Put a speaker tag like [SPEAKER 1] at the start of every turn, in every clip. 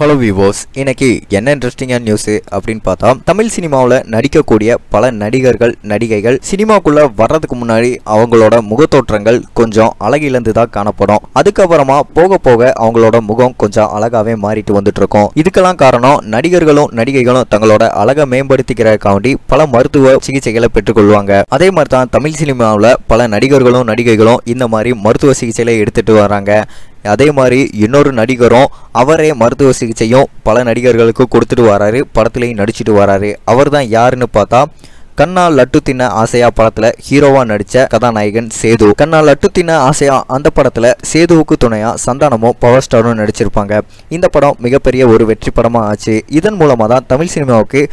[SPEAKER 1] Hello விவோஸ் இன்னைக்கு என்ன இன்ட்ரெஸ்டிங்கான நியூஸ் அப்படின்னு பார்த்தா தமிழ் சினிமாவில் நடிக்கக்கூடிய பல நடிகர்கள் நடிகைகள் சினிமாக்குள்ள வர்றதுக்கு முன்னாடி அவங்களோட முகத்தோற்றங்கள் கொஞ்சம் அழகிழந்து தான் காணப்படும். அதுக்கப்புறமா போக போக அவங்களோட முகம் கொஞ்சம் அழகாவே மாறிட்டு வந்துட்டு இருக்கும் இதுக்கெல்லாம் காரணம் நடிகர்களும் நடிகைகளும் தங்களோட அழகை மேம்படுத்திக்கிறதுக்காண்டி பல மருத்துவ சிகிச்சைகளை பெற்றுக்கொள்வாங்க. அதே மாதிரி தான் தமிழ் சினிமாவில் பல நடிகர்களும் நடிகைகளும் இந்த மாதிரி மருத்துவ சிகிச்சைகளை எடுத்துட்டு வராங்க. அதே மாதிரி இன்னொரு நடிகரும் அவரே மருத்துவ சிகிச்சையும் பல நடிகர்களுக்கு கொடுத்துட்டு வராரு படத்துலையும் நடிச்சிட்டு வராரு. அவர் தான் யாருன்னு பார்த்தா கண்ணா லட்டு தின்ன ஆசையா படத்துல ஹீரோவா நடிச்ச கதாநாயகன் சேது. கண்ணா லட்டு தின்ன ஆசையா அந்த படத்துல சேதுவுக்கு துணையா சந்தானமும் பவர் ஸ்டாரும் நடிச்சிருப்பாங்க. இந்த படம் மிகப்பெரிய ஒரு வெற்றி படமா ஆச்சு. இதன் மூலமா தான் தமிழ் சினிமாவுக்கு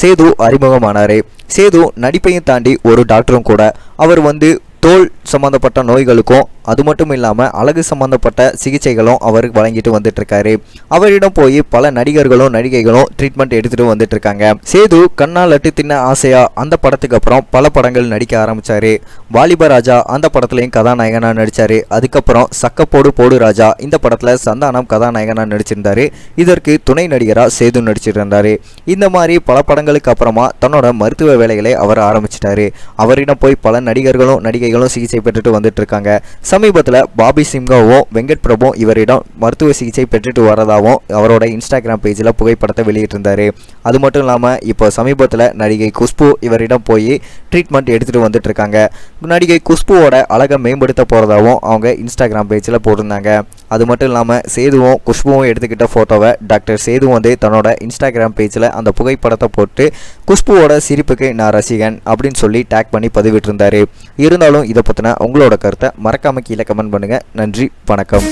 [SPEAKER 1] சேது அறிமுகமானாரு. சேது நடிப்பையும் தாண்டி ஒரு டாக்டரும் கூட. அவர் வந்து தோல் சம்பந்தப்பட்ட நோய்களுக்கும் அது மட்டும் இல்லாமல் அழகு சம்பந்தப்பட்ட சிகிச்சைகளும் அவர் வழங்கிட்டு வந்துட்டு இருக்காரு அவரிடம் போய் பல நடிகர்களும் நடிகைகளும் ட்ரீட்மெண்ட் எடுத்துட்டு வந்துட்டு இருக்காங்க சேது கண்ணா லட்டு தின்ன ஆசையா? அந்த படத்துக்கு அப்புறம் பல படங்கள் நடிக்க ஆரம்பிச்சாரு. வாலிபராஜா அந்த படத்துலையும் கதாநாயகனா நடிச்சாரு. அதுக்கப்புறம் சக்கப்போடு போடு ராஜா இந்த படத்துல சந்தானம் கதாநாயகனா நடிச்சிருந்தாரு. இதற்கு துணை நடிகரா சேது நடிச்சிருந்தாரு. இந்த மாதிரி பல படங்களுக்கு அப்புறமா தன்னோட மருத்துவ வேலைகளை அவர் ஆரம்பிச்சிட்டாரு. அவரிடம் போய் பல நடிகர்களும் நடிகைகளும் சிகிச்சை பெற்றுட்டு வந்துட்டு இருக்காங்க சமீபத்தில் பாபி சிம்காவும் வெங்கட் பிரபுவும் இவரிடம் மருத்துவ சிகிச்சை பெற்றுட்டு வரதாகவும் அவரோட இன்ஸ்டாகிராம் பேஜில் புகைப்படத்தை வெளியிட்டிருந்தார். அது மட்டும் இல்லாமல் இப்போ சமீபத்தில் நடிகை குஷ்பு இவரிடம் போய் ட்ரீட்மெண்ட் எடுத்துகிட்டு வந்துட்டு இருக்காங்க நடிகை குஷ்புவோட அழகை மேம்படுத்த போகிறதாகவும் அவங்க இன்ஸ்டாகிராம் பேஜில் போட்டிருந்தாங்க. அது மட்டும் இல்லாமல் சேதுவும் குஷ்புவும் எடுத்துக்கிட்ட ஃபோட்டோவை டாக்டர் சேது வந்து தன்னோட இன்ஸ்டாகிராம் பேஜில் அந்த புகைப்படத்தை போட்டு குஷ்புவோட சிரிப்புக்கு நான் ரசிகன் அப்படின்னு சொல்லி டேக் பண்ணி பதிவிட்டிருந்தாரு. இருந்தாலும் இதை பற்றின உங்களோட கருத்தை மறக்காம கீழே கமெண்ட் பண்ணுங்கள் நன்றி வணக்கம்.